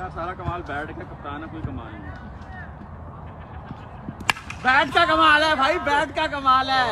यार सारा कमाल बैट का कप्तान है कोई कमाल नहीं बैट का कमाल है भाई बैट का कमाल है।